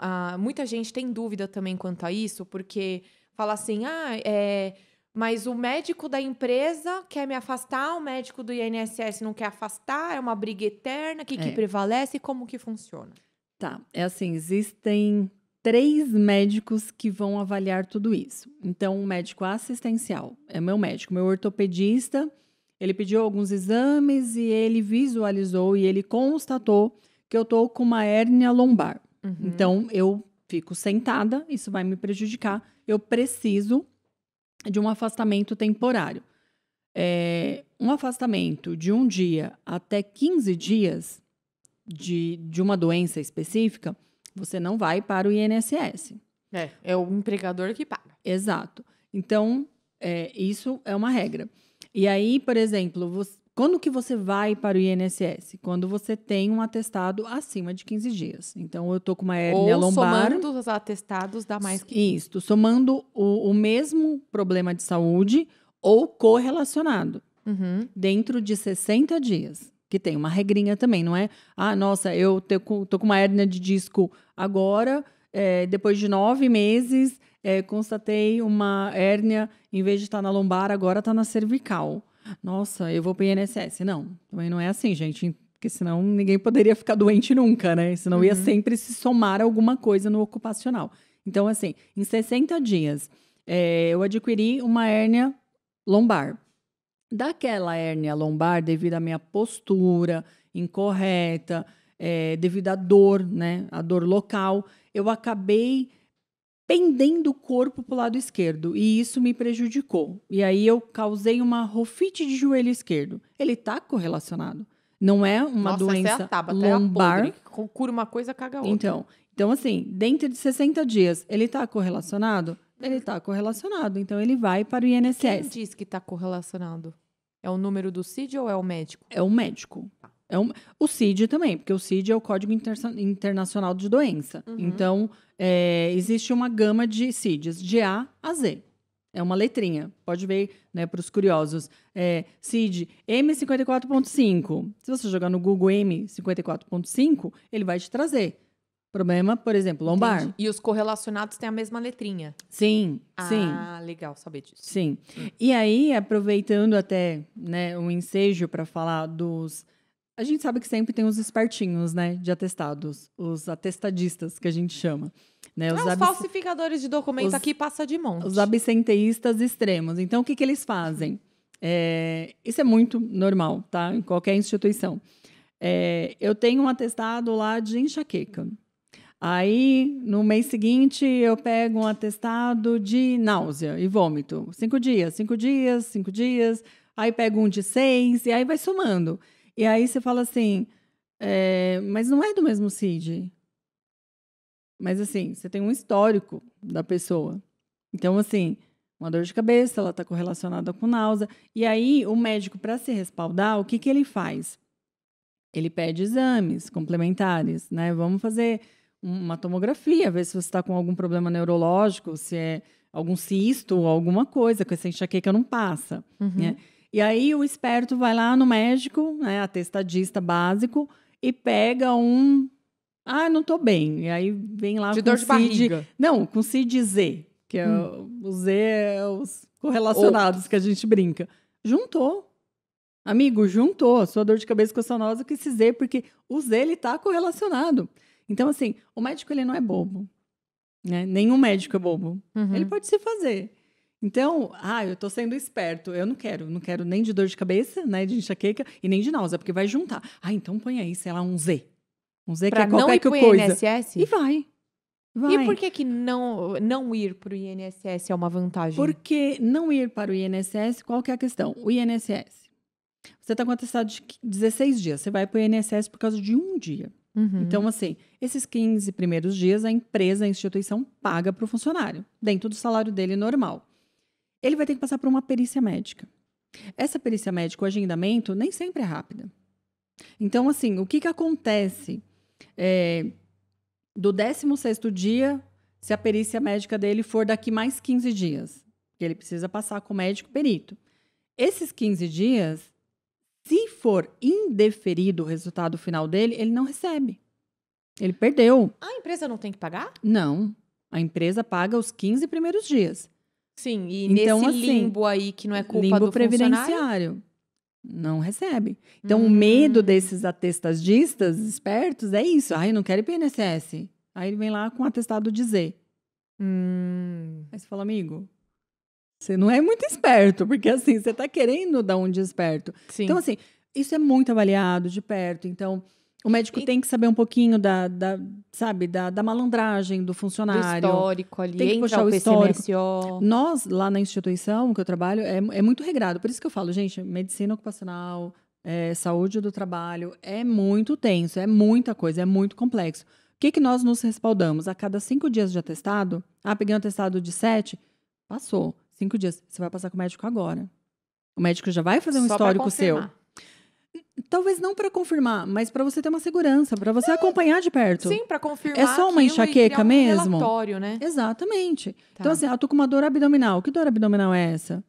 ah, muita gente tem dúvida também quanto a isso, porque fala assim, ah, é, mas o médico da empresa quer me afastar, o médico do INSS não quer afastar, é uma briga eterna, o que, que É. prevalece e como que funciona? Tá, é assim, existem três médicos que vão avaliar tudo isso. Então, o médico assistencial é meu médico, meu ortopedista, ele pediu alguns exames e ele visualizou e ele constatou que eu tô com uma hérnia lombar. Uhum. Então, eu fico sentada, isso vai me prejudicar. Eu preciso de um afastamento temporário. É, um afastamento de um dia até 15 dias de, de uma doença específica, você não vai para o INSS. É, é o empregador que paga. Exato. Então, é, isso é uma regra. E aí, por exemplo, você- quando que você vai para o INSS? Quando você tem um atestado acima de 15 dias. Então, eu tô com uma hérnia Ou lombar. somando os atestados dá mais que Isso, somando o, o mesmo problema de saúde ou correlacionado, Uhum. dentro de 60 dias. Que tem uma regrinha também, não é? Ah, nossa, eu co- tô com uma hérnia de disco agora, é, depois de nove meses, é, constatei uma hérnia, em vez de estar na lombar, agora está na cervical. Nossa, eu vou para o INSS. Não, também não é assim, gente. Porque senão ninguém poderia ficar doente nunca, né? Senão ia Uhum. sempre se somar alguma coisa no ocupacional. Então, assim, em 60 dias, é, eu adquiri uma hérnia lombar. Daquela hérnia lombar, devido à minha postura incorreta, é, devido à dor, né? A dor local, eu acabei pendendo o corpo para o lado esquerdo e isso me prejudicou. E aí eu causei uma rofite de joelho esquerdo. Ele está correlacionado. Não é uma Nossa, doença é a tábua, é a lombar. podre, que cura uma coisa, caga outra. Então, então, assim, dentro de 60 dias, ele está correlacionado? Ele está correlacionado. Então, ele vai para o Quem INSS. diz que está correlacionado? É o número do CID ou é o médico? É o médico. É um, o CID também, porque o CID é o Código Intersa- Internacional de Doença. Uhum. Então, é, existe uma gama de CIDs, de A a Z. É uma letrinha. Pode ver, né, para os curiosos. É, CID M54.5. Se você jogar no Google M54.5, ele vai te trazer. Problema, por exemplo, lombar. Entendi. E os correlacionados têm a mesma letrinha. Sim, sim. Ah, legal saber disso. Sim. E aí, aproveitando até né, um ensejo para falar dos. A gente sabe que sempre tem os espertinhos, né, de atestados, os atestadistas que a gente chama. Né, Ah, os falsificadores de documento os- aqui passa de monte. os absenteístas extremos. Então, o que, que eles fazem? É, isso é muito normal, tá? Em qualquer instituição. É, eu tenho um atestado lá de enxaqueca. Aí, no mês seguinte, eu pego um atestado de náusea e vômito. Cinco dias, cinco dias, cinco dias. Aí pego um de seis, e aí vai somando. E aí você fala assim, é, mas não é do mesmo CID. Mas assim, você tem um histórico da pessoa. Então, assim, uma dor de cabeça, ela está correlacionada com náusea. E aí, o médico, para se respaldar, o que, que ele faz? Ele pede exames complementares, né? Vamos fazer uma tomografia, ver se você está com algum problema neurológico, se é algum cisto ou alguma coisa, que essa enxaqueca não passa. Uhum. né? E aí o esperto vai lá no médico, né, atestadista básico, e pega um. Ah, não tô bem. E aí vem lá De com dor de barriga. Não, com CID Z, que é o- o Z é os correlacionados que a gente brinca. Juntou. Amigo, juntou a sua dor de cabeça com a sua náusea com esse Z, porque o Z ele tá correlacionado. Então, assim, o médico ele não é bobo. Né? Nenhum médico é bobo. Uhum. Ele pode se fazer. Então, ah, eu tô sendo esperto. Eu não quero, não quero nem de dor de cabeça, né, de enxaqueca e nem de náusea, porque vai juntar. Ah, então põe aí, sei lá, um Z. Um Z Pra que é qualquer não ir que pro coisa. INSS? E vai. Vai. E por que, que não, não ir pro INSS é uma vantagem? Porque não ir para o INSS, qual que é a questão? O INSS. Você está com atestado de 16 dias, você vai para o INSS por causa de um dia. Uhum. Então, assim, esses 15 primeiros dias, a empresa, a instituição paga para o funcionário, dentro do salário dele normal. Ele vai ter que passar por uma perícia médica. Essa perícia médica, o agendamento, nem sempre é rápida. Então, assim, o que, que acontece? É, do 16º dia, se a perícia médica dele for daqui mais 15 dias, que ele precisa passar com o médico perito. Esses 15 dias, se for indeferido o resultado final dele, ele não recebe. Ele perdeu. A empresa não tem que pagar? Não. A empresa paga os 15 primeiros dias. Sim, e Então, nesse assim, limbo aí que não é culpa Limbo do previdenciário. Não recebe. Então, o Hum. medo desses atestadistas espertos é isso. Ai, não quero ir pro INSS. Aí ele vem lá com um atestado de Z. Hum, Aí você fala, amigo, você não é muito esperto, porque assim, você tá querendo dar um de esperto. sim. Então, assim, isso é muito avaliado de perto. Então, o médico E- tem que saber um pouquinho da, da sabe, da, da malandragem do do funcionário. histórico ali, Tem que puxar o o histórico. Nós, lá na instituição que eu trabalho, é, é muito regrado. Por isso que eu falo, gente, medicina ocupacional, é, saúde do trabalho, é muito tenso, é muita coisa, é muito complexo. O que, que nós nos respaldamos? A cada cinco dias de atestado, ah, peguei um atestado de sete, passou. Cinco dias, você vai passar com o médico agora. O médico já vai fazer um Só histórico seu. Talvez não para confirmar, mas para você ter uma segurança, para você acompanhar de perto. Sim, pra confirmar É só uma enxaqueca um mesmo? relatório, né? Exatamente. Tá. Então, assim, ah, tô com uma dor abdominal. Que dor abdominal é essa?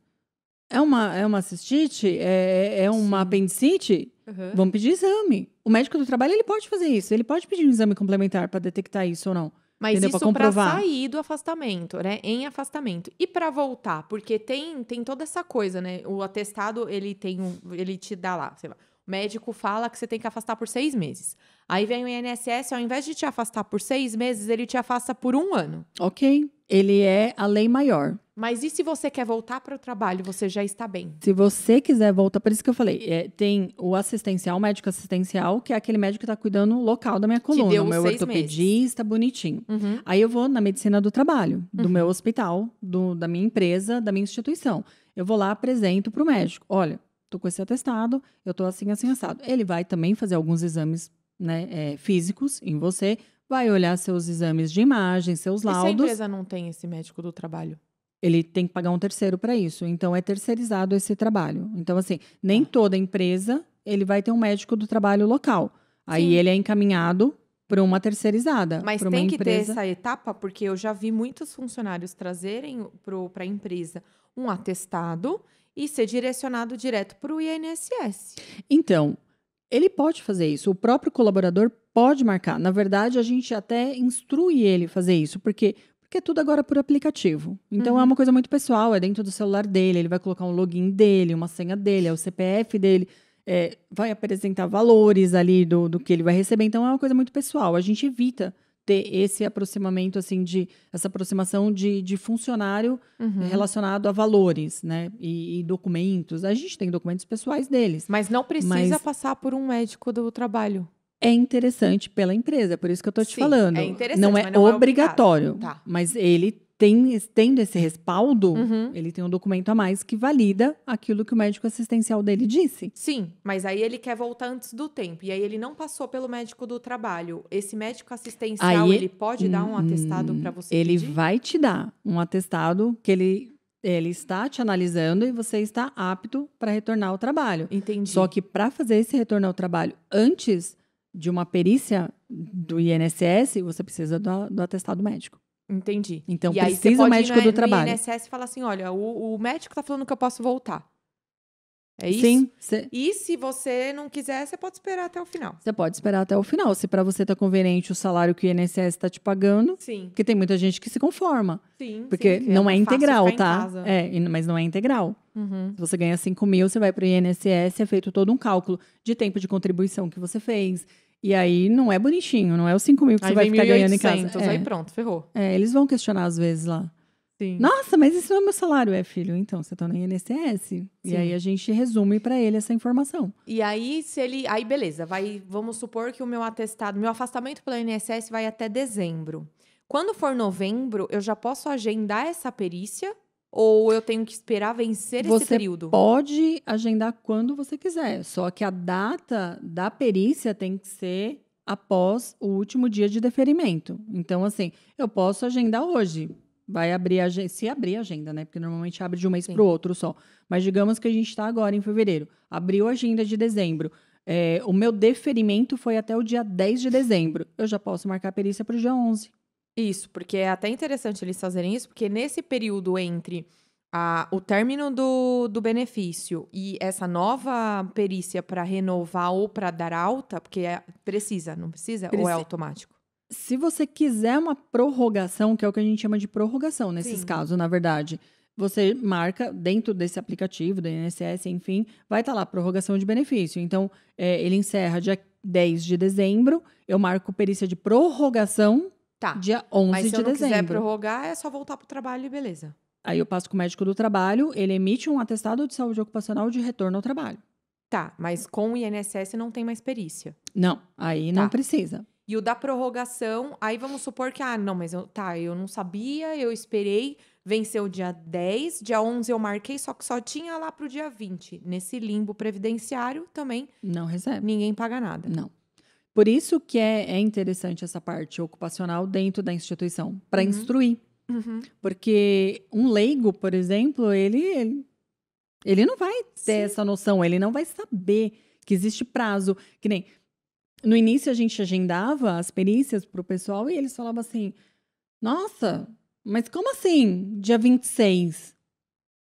É uma, é uma cistite? É, é uma Sim. apendicite? Uhum. Vamos pedir exame. O médico do trabalho, ele pode fazer isso. Ele pode pedir um exame complementar para detectar isso ou não. Mas Entendeu? Isso para sair do afastamento, né? Em afastamento. E para voltar, porque tem, tem toda essa coisa, né? O atestado, ele tem um, ele te dá lá, sei lá. Médico fala que você tem que afastar por seis meses. Aí vem o INSS, ao invés de te afastar por seis meses, ele te afasta por um ano. Ok. Ele é a lei maior. Mas e se você quer voltar para o trabalho, você já está bem? Se você quiser voltar, por isso que eu falei, é, tem o assistencial, o médico assistencial, que é aquele médico que está cuidando local da minha coluna. deu o meu ortopedista, bonitinho. Uhum. Aí eu vou na medicina do trabalho, do Uhum. meu hospital, do- da minha empresa, da minha instituição. Eu vou lá, apresento para o médico. Olha, tô com esse atestado, eu tô assim, assim, assado. Ele vai também fazer alguns exames né, é, físicos em você, vai olhar seus exames de imagem, seus E se a laudos. empresa não tem esse médico do trabalho? Ele tem que pagar um terceiro para isso. Então, é terceirizado esse trabalho. Então, assim, nem Tá. toda empresa ele vai ter um médico do trabalho local. Aí Sim. ele é encaminhado para uma terceirizada. Mas tem que ter empresa. essa etapa, porque eu já vi muitos funcionários trazerem para a empresa um atestado e ser direcionado direto para o INSS. Então, ele pode fazer isso. O próprio colaborador pode marcar. Na verdade, a gente até instrui ele a fazer isso, porque porque é tudo agora por aplicativo. Então Uhum. é uma coisa muito pessoal, é dentro do celular dele, ele vai colocar um login dele, uma senha dele, é o CPF dele, é, vai apresentar valores ali do, do que ele vai receber. Então é uma coisa muito pessoal. A gente evita ter esse aproximamento assim de essa aproximação de, de funcionário Uhum. relacionado a valores, né? E, e documentos. A gente tem documentos pessoais deles. Mas não precisa Mas- passar por um médico do trabalho. É interessante pela empresa, por isso que eu tô te Sim, falando. é interessante, não é não é obrigatório. obrigado. Tá. Mas ele tem, tendo esse respaldo, Uhum. ele tem um documento a mais que valida aquilo que o médico assistencial dele disse. Sim, mas aí ele quer voltar antes do tempo. E aí ele não passou pelo médico do trabalho. Esse médico assistencial, Aí- ele pode dar um atestado para você Ele pedir? vai te dar um atestado que ele, ele está te analisando e você está apto para retornar ao trabalho. Entendi. Só que para fazer esse retorno ao trabalho antes de uma perícia do INSS, você precisa do, do atestado médico. Entendi. Então, e precisa o pode ir médico no, do trabalho. INSS e falar assim, olha, o, o médico tá falando que eu posso voltar. É isso? Sim, você E se você não quiser, você pode esperar até o final. você pode esperar até o final. Se para você tá conveniente o salário que o INSS está te pagando, Sim, porque tem muita gente que se conforma. sim. Porque sim, que não é, fácil integral, ficar em tá? É, mas não é integral. Uhum. Se você ganha 5 mil, você vai para o INSS, é feito todo um cálculo de tempo de contribuição que você fez. E aí não é bonitinho, não é os 5 mil que Aí você vai ficar ganhando em 1.800, casa. É, aí pronto, ferrou. é, eles vão questionar às vezes lá. Sim. Nossa, mas isso não é meu salário, é filho. Então, você tá no INSS. Sim. E aí a gente resume para ele essa informação. E aí, se ele. Aí, beleza, vai. Vamos supor que o meu atestado, meu afastamento pelo INSS vai até dezembro. Quando for novembro, eu já posso agendar essa perícia? Ou eu tenho que esperar vencer esse Você período? Pode agendar quando você quiser, só que a data da perícia tem que ser após o último dia de deferimento. Então, assim, eu posso agendar hoje. Vai abrir a agenda, se abrir a agenda, né? Porque normalmente abre de um mês para o outro só. Mas digamos que a gente está agora em fevereiro. Abriu a agenda de dezembro. É, o meu deferimento foi até o dia 10 de dezembro. Eu já posso marcar a perícia para o dia 11. Isso, porque é até interessante eles fazerem isso, porque nesse período entre a- o término do, do benefício e essa nova perícia para renovar ou para dar alta, porque é- precisa, não precisa? Ou é Preci- automático? se você quiser uma prorrogação, que é o que a gente chama de prorrogação nesses Sim. casos, na verdade, você marca dentro desse aplicativo do INSS, enfim, vai estar lá prorrogação de benefício. Então, é, ele encerra dia 10 de dezembro, eu marco perícia de prorrogação Tá. dia 11 Mas se de eu não quiser dezembro. prorrogar, é só voltar pro trabalho e beleza. Aí eu passo com o médico do trabalho, ele emite um atestado de saúde ocupacional de retorno ao trabalho. Tá, mas com o INSS não tem mais perícia. Não, aí não Tá. precisa. E o da prorrogação, aí vamos supor que, ah, não, mas eu, tá, eu não sabia, eu esperei, venceu dia 10, dia 11 eu marquei, só que só tinha lá pro dia 20. Nesse limbo previdenciário também Não recebe. ninguém paga nada. Não. Por isso que é, é interessante essa parte ocupacional dentro da instituição, para Uhum. instruir. Uhum. Porque um leigo, por exemplo, ele, ele, ele não vai ter Sim. essa noção, ele não vai saber que existe prazo. Que nem no início a gente agendava as perícias para o pessoal e eles falavam assim: Nossa, mas como assim, dia 26?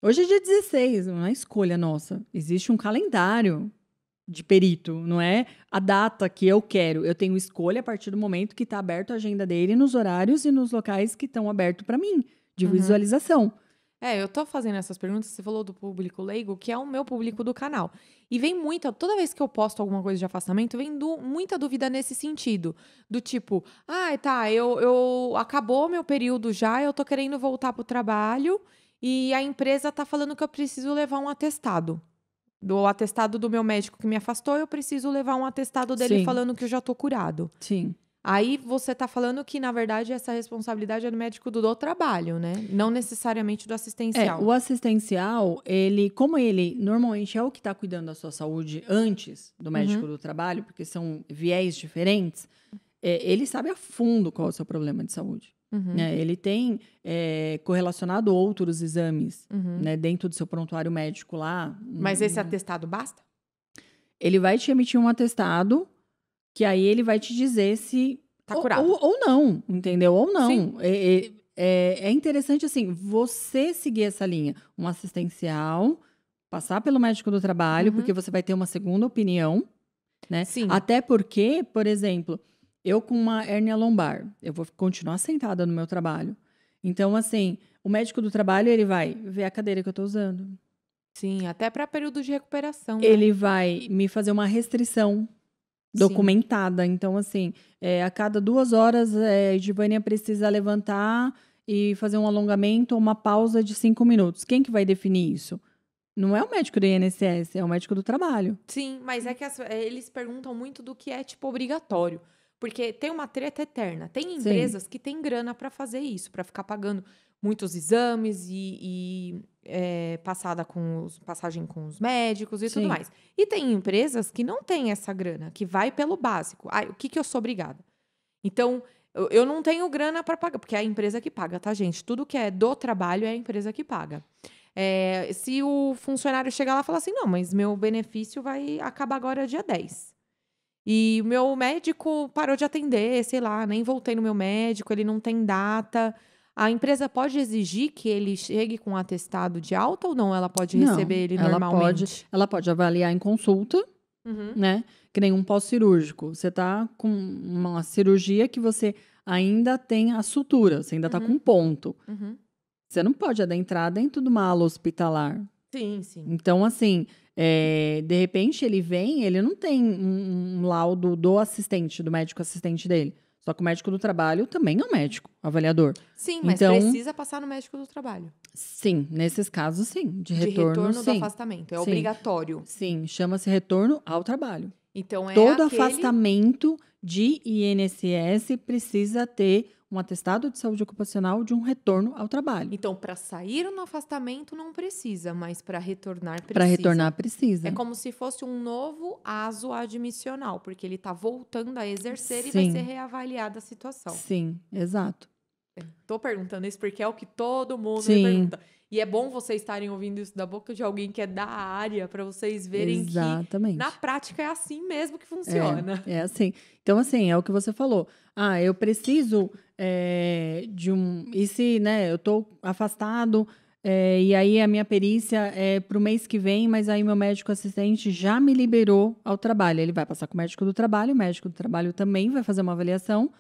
Hoje é dia 16, não é escolha nossa. Existe um calendário de perito, não é a data que eu quero. Eu tenho escolha a partir do momento que está aberto a agenda dele nos horários e nos locais que estão abertos para mim, de Uhum. visualização. É, eu tô fazendo essas perguntas, você falou do público leigo, que é o meu público do canal. E vem muita, toda vez que eu posto alguma coisa de afastamento, vem muita dúvida nesse sentido. Do tipo, ah, tá, eu, eu acabou meu período já, eu tô querendo voltar pro trabalho e a empresa tá falando que eu preciso levar um atestado. Do atestado do meu médico que me afastou, eu preciso levar um atestado dele Sim. falando que eu já tô curado. Sim. Aí você tá falando que, na verdade, essa responsabilidade é do médico do, do trabalho, né? Não necessariamente do É, assistencial. o assistencial, ele, como ele normalmente é o que está cuidando da sua saúde antes do médico do trabalho, porque são viés diferentes, é, ele sabe a fundo qual é o seu problema de saúde. Uhum, né? Ele tem é, correlacionado outros exames uhum. né, dentro do seu prontuário médico lá. Mas esse atestado basta? Ele vai te emitir um atestado que aí ele vai te dizer se Tá ou- curado. Ou, ou não, entendeu? Ou não. É, é- é- é interessante, assim, você seguir essa linha. Um assistencial, passar pelo médico do trabalho, Uhum. porque você vai ter uma segunda opinião, né? Sim. Até porque, por exemplo, eu com uma hérnia lombar, eu vou continuar sentada no meu trabalho. Então, assim, o médico do trabalho, ele vai ver a cadeira que eu tô usando. Sim, até para período de recuperação. né? Ele vai me fazer uma restrição documentada. Então, assim, é, a cada duas horas, é, a Edivânia precisa levantar e fazer um alongamento ou uma pausa de cinco minutos. Quem que vai definir isso? Não é o médico do INSS, é o médico do trabalho. Sim, mas é que as- é, eles perguntam muito do que é, tipo, obrigatório. Porque tem uma treta eterna. Tem empresas que têm grana para fazer isso, para ficar pagando muitos exames e, e, é, passada com os, passagem com os médicos e Sim. tudo mais. E tem empresas que não têm essa grana, que vai pelo básico. Ah, o que, que eu sou obrigada? Então, eu, eu não tenho grana para pagar, porque é a empresa que paga, tá, gente? Tudo que é do trabalho é a empresa que paga. É, se o funcionário chegar lá e falar assim, não, mas meu benefício vai acabar agora dia 10. E o meu médico parou de atender, sei lá, nem voltei no meu médico, ele não tem data. A empresa pode exigir que ele chegue com um atestado de alta ou não? Ela pode Não, receber ele ela normalmente? Ela pode avaliar em consulta, Uhum. né? Que nem um pós-cirúrgico. Você tá com uma cirurgia que você ainda tem a sutura, você ainda tá Uhum. com ponto. Uhum. Você não pode adentrar dentro de uma ala hospitalar. Sim, sim. Então, assim, é, de repente ele vem, ele não tem um, um laudo do assistente, do médico assistente dele. Só que o médico do trabalho também é um médico, avaliador. Sim, mas Então- precisa passar no médico do trabalho. Sim, nesses casos, sim. De De retorno, retorno, do sim. afastamento. É Sim. obrigatório. Sim, chama-se retorno ao trabalho. Então é Todo aquele... afastamento de INSS precisa ter um atestado de saúde ocupacional de um retorno ao trabalho. Então, para sair no afastamento não precisa, mas para retornar precisa. Para retornar, precisa. É como se fosse um novo aso admissional, porque ele está voltando a exercer e vai Sim. ser reavaliada a situação. Sim, exato. Tô perguntando isso porque é o que todo mundo me Sim. pergunta. E é bom vocês estarem ouvindo isso da boca de alguém que é da área, para vocês verem que Exatamente. na prática é assim mesmo que funciona. É, é assim. Então, assim, é o que você falou. Ah, eu preciso é, de um. E se, né, eu tô afastado, é, e aí a minha perícia é pro mês que vem, mas aí meu médico assistente já me liberou ao trabalho. Ele vai passar com o médico do trabalho, o médico do trabalho também vai fazer uma avaliação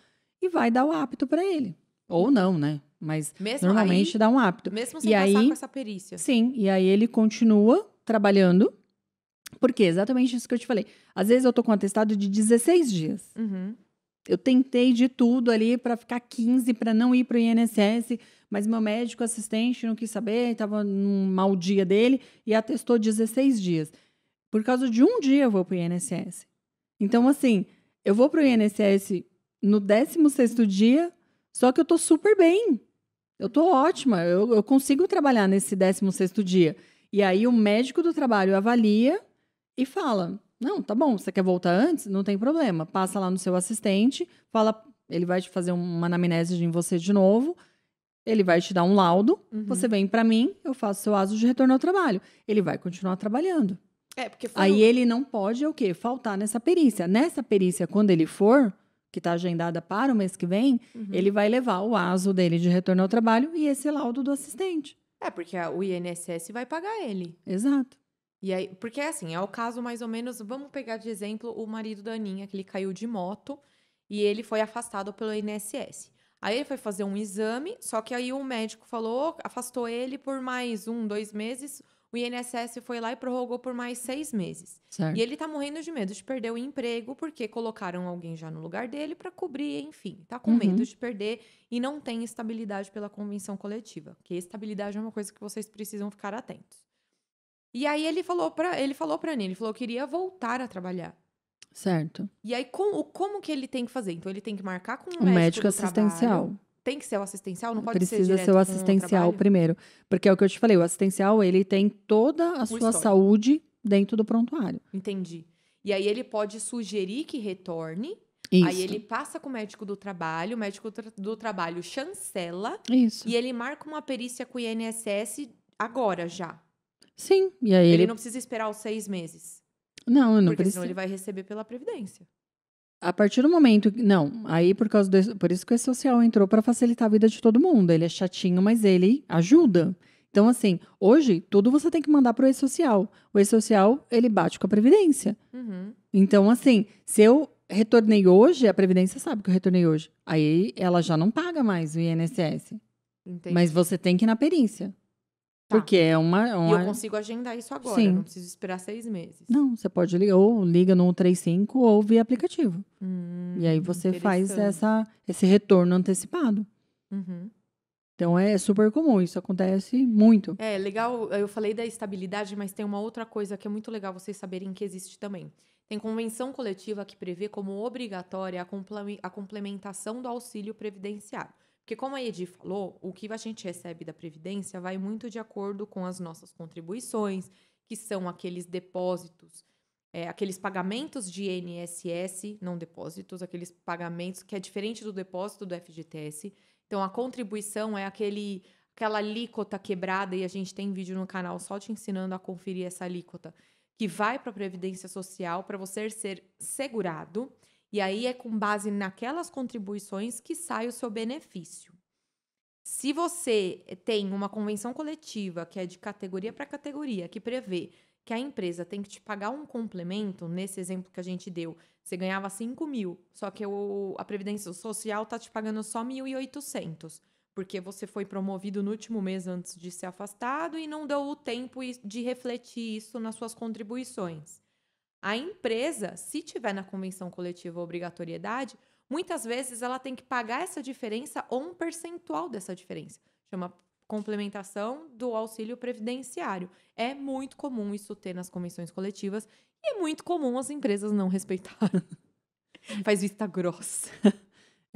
e vai dar o apto para ele. Ou não, né? Mas Mesmo normalmente aí, dá um apto. mesmo sem E passar aí- com essa perícia. Sim, e aí ele continua trabalhando. Porque é exatamente isso que eu te falei. Às vezes eu tô com um atestado de 16 dias. Uhum. Eu tentei de tudo ali para ficar 15 para não ir para o INSS, mas meu médico assistente não quis saber, estava num mau dia dele e atestou 16 dias. Por causa de um dia eu vou para o INSS. Então, assim, eu vou para o INSS no 16º dia, só que eu tô super bem. Eu tô ótima, eu, eu consigo trabalhar nesse 16º dia. E aí o médico do trabalho avalia e fala: Não, tá bom, você quer voltar antes? Não tem problema. Passa lá no seu assistente, fala, ele vai te fazer uma anamnese em você de novo, ele vai te dar um laudo, Uhum. você vem pra mim, eu faço seu aso de retorno ao trabalho. Ele vai continuar trabalhando. É, porque foi Aí ele não pode o quê? Faltar nessa perícia. Nessa perícia, quando ele for, que está agendada para o mês que vem, Uhum. ele vai levar o aso dele de retorno ao trabalho e esse laudo do assistente. É, porque a- o INSS vai pagar ele. Exato. E aí, porque assim, é o caso mais ou menos, vamos pegar de exemplo o marido da Aninha, que ele caiu de moto e ele foi afastado pelo INSS. Aí ele foi fazer um exame, só que aí o médico falou, afastou ele por mais um, dois meses. O INSS foi lá e prorrogou por mais seis meses. Certo. E ele tá morrendo de medo de perder o emprego, porque colocaram alguém já no lugar dele para cobrir, enfim. Tá com Uhum. medo de perder e não tem estabilidade pela convenção coletiva. Que estabilidade é uma coisa que vocês precisam ficar atentos. E aí ele falou para ele falou para ele falou que queria voltar a trabalhar. Certo. E aí com, o- como que ele tem que fazer? Então ele tem que marcar com o O médico, médico assistencial. trabalho. Tem que ser o assistencial, não pode ser Precisa direto ser o assistencial primeiro. Porque é o que eu te falei, o assistencial, ele tem toda a sua histórico. saúde dentro do prontuário. Entendi. E aí ele pode sugerir que retorne Isso. Aí ele passa com o médico do trabalho, o médico tra- do trabalho chancela Isso. e ele marca uma perícia com o INSS agora já. Sim. E aí Ele, ele. não precisa esperar os seis meses. Não, não porque precisa. senão ele vai receber pela Previdência. A partir do momento. Não, aí por causa do. Por isso que o social entrou para facilitar a vida de todo mundo. Ele é chatinho, mas ele ajuda. Então, assim, hoje, tudo você tem que mandar pro e-social. O e-social, ele bate com a Previdência. Uhum. Então, assim, se eu retornei hoje, a Previdência sabe que eu retornei hoje. Aí ela já não paga mais o INSS. Entendi. Mas você tem que ir na perícia. Tá. Porque é uma. E uma... eu consigo agendar isso agora, Sim. não preciso esperar seis meses. Não, você pode ligar, ou liga no 35 ou via aplicativo. Hum, E aí você faz essa, esse retorno antecipado. Uhum. Então é super comum, isso acontece muito. É, legal, eu falei da estabilidade, mas tem uma outra coisa que é muito legal vocês saberem que existe também. Tem convenção coletiva que prevê como obrigatória a complementação do auxílio previdenciário. Porque, como a Edi falou, o que a gente recebe da Previdência vai muito de acordo com as nossas contribuições, que são aqueles depósitos, é, aqueles pagamentos de INSS, não depósitos, aqueles pagamentos que é diferente do depósito do FGTS. Então, a contribuição é aquele aquela alíquota quebrada, e a gente tem vídeo no canal só te ensinando a conferir essa alíquota, que vai para a Previdência Social para você ser segurado. E aí é com base naquelas contribuições que sai o seu benefício. Se você tem uma convenção coletiva que é de categoria para categoria, que prevê que a empresa tem que te pagar um complemento, nesse exemplo que a gente deu, você ganhava 5 mil, só que o, a Previdência Social tá te pagando só 1.800, porque você foi promovido no último mês antes de ser afastado e não deu o tempo de refletir isso nas suas contribuições. A empresa, se tiver na convenção coletiva obrigatoriedade, muitas vezes ela tem que pagar essa diferença ou um percentual dessa diferença. Chama complementação do auxílio previdenciário. É muito comum isso ter nas convenções coletivas e é muito comum as empresas não respeitarem. Faz vista grossa.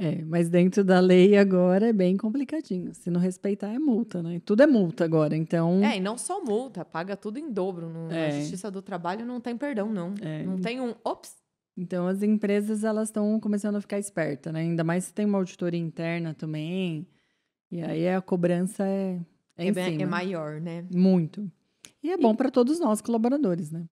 É, mas dentro da lei agora é bem complicadinho. Se não respeitar, é multa, né? Tudo é multa agora, então. É, e não só multa, paga tudo em dobro. No, É. Na Justiça do Trabalho não tem perdão, não. É. Não tem um. Ops! Então as empresas elas estão começando a ficar espertas, né? Ainda mais se tem uma auditoria interna também. E aí a cobrança é, é, em bem- é maior, né? Muito. E é bom para todos nós, colaboradores, né?